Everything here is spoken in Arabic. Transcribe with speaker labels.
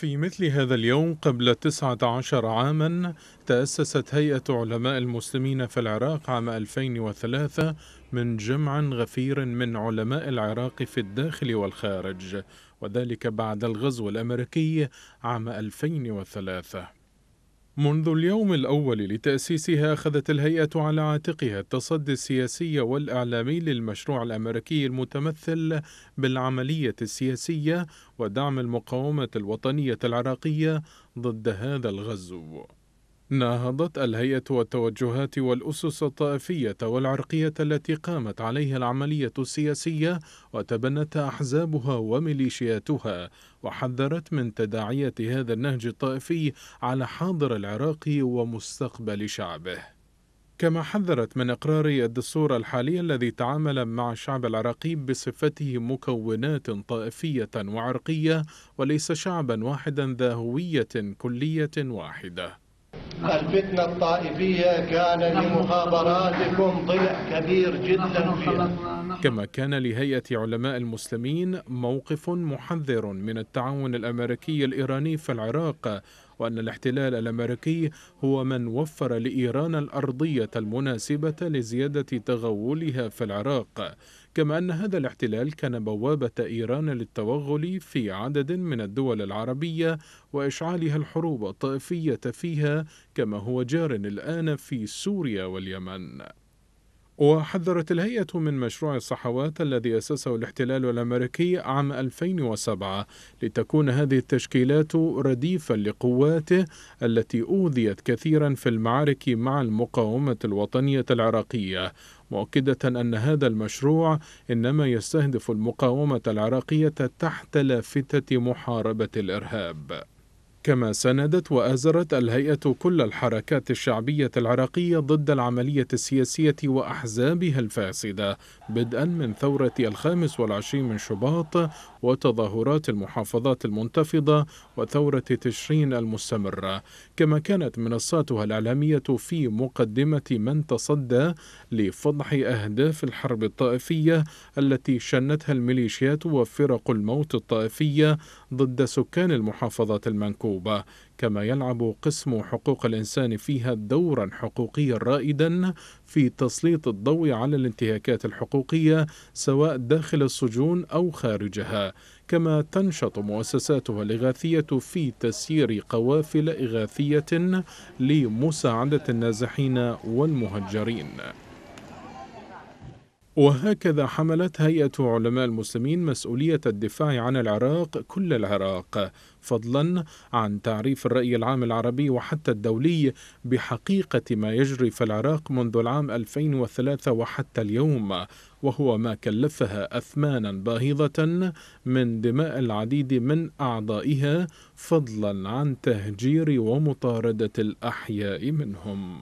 Speaker 1: في مثل هذا اليوم قبل تسعة عشر عاما تأسست هيئة علماء المسلمين في العراق عام 2003 من جمع غفير من علماء العراق في الداخل والخارج وذلك بعد الغزو الأمريكي عام 2003 منذ اليوم الأول لتأسيسها أخذت الهيئة على عاتقها التصدي السياسي والإعلامي للمشروع الأمريكي المتمثل بالعملية السياسية ودعم المقاومة الوطنية العراقية ضد هذا الغزو. ناهضت الهيئة والتوجهات والأسس الطائفية والعرقية التي قامت عليها العملية السياسية وتبنتها أحزابها وميليشياتها وحذرت من تداعية هذا النهج الطائفي على حاضر العراق ومستقبل شعبه. كما حذرت من إقرار الدستور الحالي الذي تعامل مع الشعب العراقي بصفته مكونات طائفية وعرقية وليس شعبا واحدا ذا هوية كلية واحدة.
Speaker 2: الفتنة الطائفية كان لمخابراتكم ضلع كبير جدا فيها.
Speaker 1: كما كان لهيئة علماء المسلمين موقف محذر من التعاون الأمريكي الإيراني في العراق وأن الاحتلال الأمريكي هو من وفر لإيران الأرضية المناسبة لزيادة تغولها في العراق. كما أن هذا الاحتلال كان بوابة إيران للتوغل في عدد من الدول العربية وإشعالها الحروب الطائفية فيها كما هو جار الآن في سوريا واليمن. وحذرت الهيئة من مشروع الصحوات الذي أسسه الاحتلال الأمريكي عام 2007 لتكون هذه التشكيلات رديفا لقواته التي أوذيت كثيرا في المعارك مع المقاومة الوطنية العراقية. مؤكدة أن هذا المشروع إنما يستهدف المقاومة العراقية تحت لافتة محاربة الإرهاب. كما ساندت وآزرت الهيئة كل الحركات الشعبية العراقية ضد العملية السياسية وأحزابها الفاسدة بدءا من ثورة الخامس والعشرين من شباط وتظاهرات المحافظات المنتفضة وثورة تشرين المستمرة. كما كانت منصاتها الإعلامية في مقدمة من تصدى لفضح أهداف الحرب الطائفية التي شنتها الميليشيات وفرق الموت الطائفية ضد سكان المحافظات المنكوبة. كما يلعب قسم حقوق الإنسان فيها دورا حقوقيا رائدا في تسليط الضوء على الانتهاكات الحقوقية سواء داخل السجون أو خارجها. كما تنشط مؤسساتها الإغاثية في تسيير قوافل إغاثية لمساعدة النازحين والمهجرين. وهكذا حملت هيئة علماء المسلمين مسؤولية الدفاع عن العراق كل العراق فضلا عن تعريف الرأي العام العربي وحتى الدولي بحقيقة ما يجري في العراق منذ العام 2003 وحتى اليوم وهو ما كلفها أثمانا باهظة من دماء العديد من أعضائها فضلا عن تهجير ومطاردة الأحياء منهم.